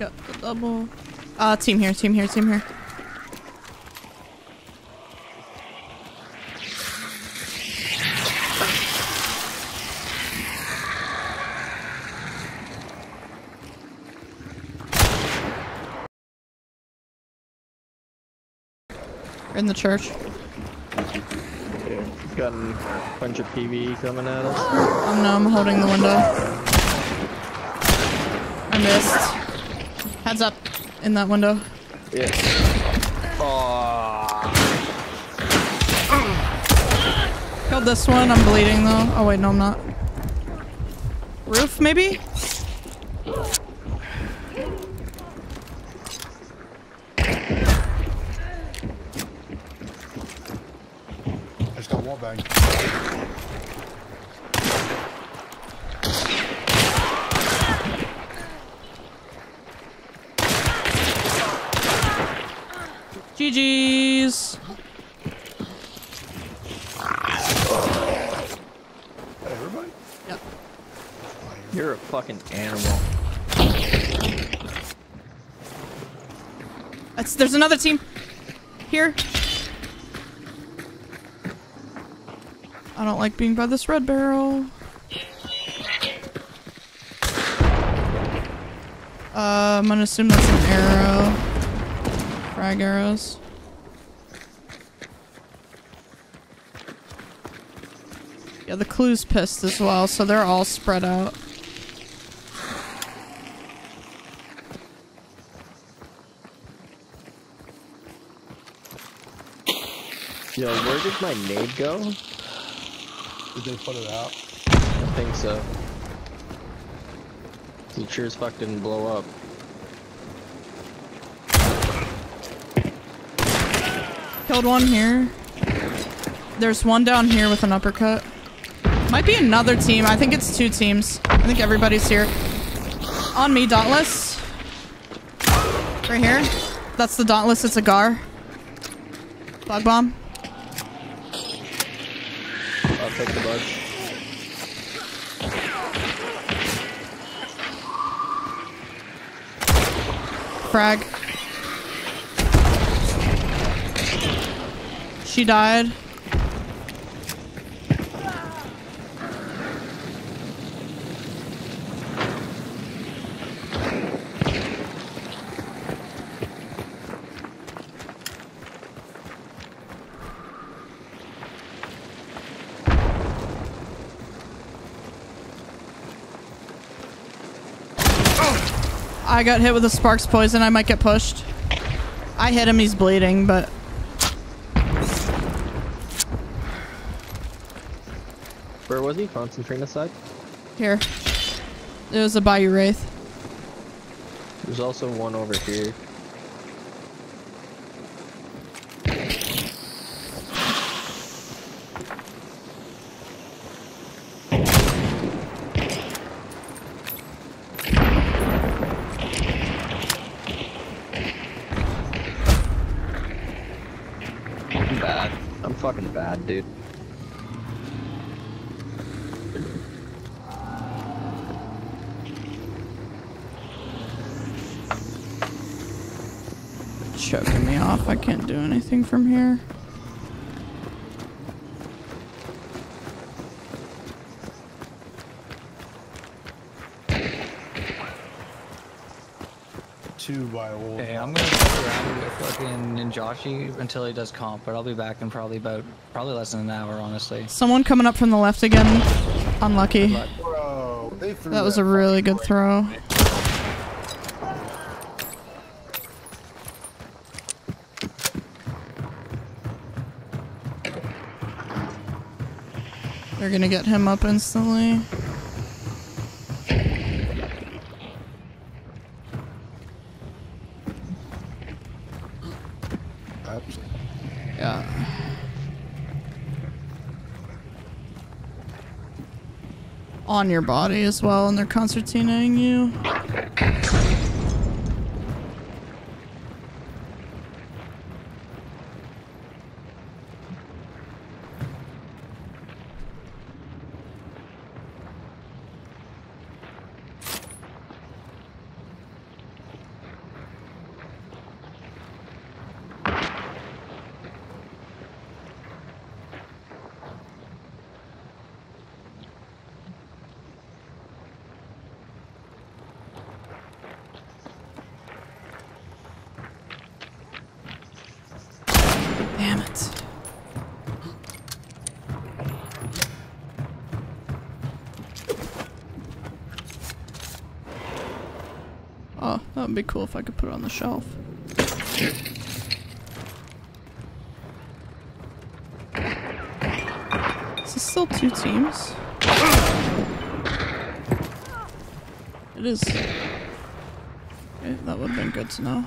got the double. Uh, team here, team here, team here. In the church. Yeah, got a bunch of PV coming at us. Oh no, I'm holding the window. I missed. Heads up in that window. Yeah. Oh. Killed this one. I'm bleeding though. Oh wait, no, I'm not. Roof, maybe? I just got wall GG's. Everybody? Yep. You're a fucking animal. It's, there's another team. Here. I don't like being by this red barrel. Uh, I'm gonna assume that's an arrow. Frag arrows. Yeah, the clue's pissed as well, so they're all spread out. Yo, where did my nade go? Did they put it out? I think so. It sure as fuck didn't blow up. Killed one here. There's one down here with an uppercut. Might be another team. I think it's two teams. I think everybody's here. On me, Dauntless. Right here. That's the Dauntless. It's a Gar. Bug bomb. I'll take the bug. Frag. She died. I got hit with a sparks poison. I might get pushed. I hit him. He's bleeding, but Where was he? Concentrating side? here. It was a Bayou Wraith. There's also one over here. I'm bad. I'm fucking bad, dude. Choking me off. I can't do anything from here. Two by old. Okay, I'm gonna fuck around with fucking Ninjashi until he does comp, but I'll be back in probably about probably less than an hour, honestly. Someone coming up from the left again. Unlucky. Bro, they threw That was a really good throw. They're gonna get him up instantly. Yeah. On your body as well, and they're concertinaing you. Would be cool if I could put it on the shelf. Is this still two teams? It is. Okay, that would have been good to know.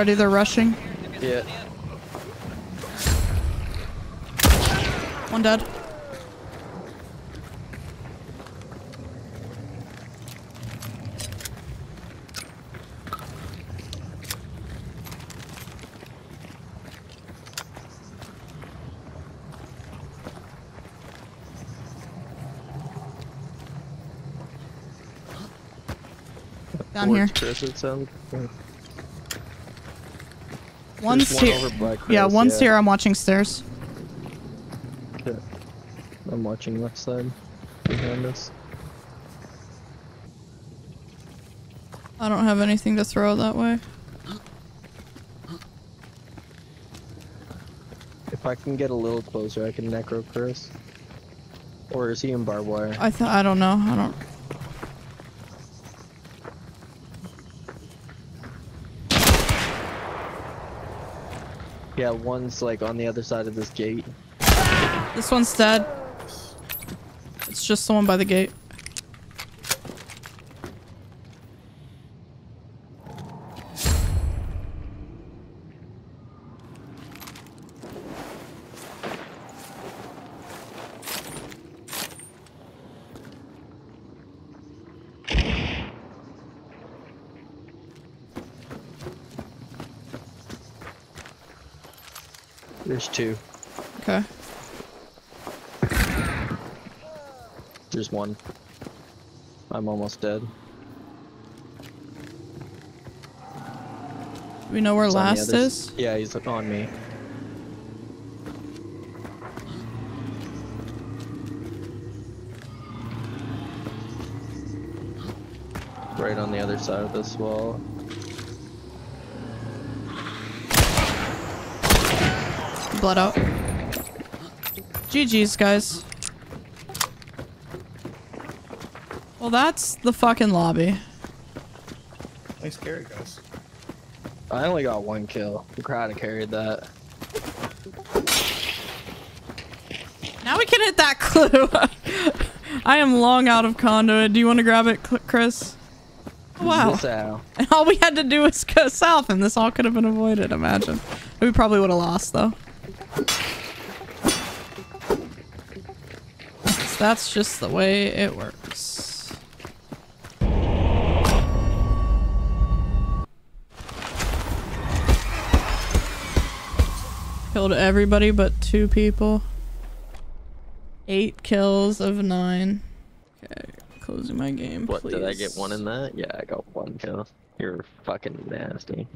Get ready, they're rushing. Yeah. One dead. Down here. Towards Chris, it sounds. One's There's one over yeah, one's yeah. here. I'm watching stairs. Yeah. I'm watching left side behind us. I don't have anything to throw that way. If I can get a little closer, I can necro Chris. Or is he in barbed wire? I th I don't know. I don't. Yeah, one's like on the other side of this gate. This one's dead. It's just someone by the gate. There's two. Okay. There's one. I'm almost dead. Do we know where He's last is? Yeah, he's on me. Right on the other side of this wall. Blood out. GG's, guys. Well, that's the fucking lobby. Nice carry, guys. I only got one kill. I'm proud carried that. Now we can hit that clue. I am long out of conduit. Do you want to grab it, Chris? Oh, wow. And all we had to do was go south, and this all could have been avoided. Imagine. We probably would have lost, though. So that's just the way it works. Killed everybody but two people. Eight kills of nine. Okay, closing my game. What, did I get one in that? Yeah, I got one kill. You're fucking nasty.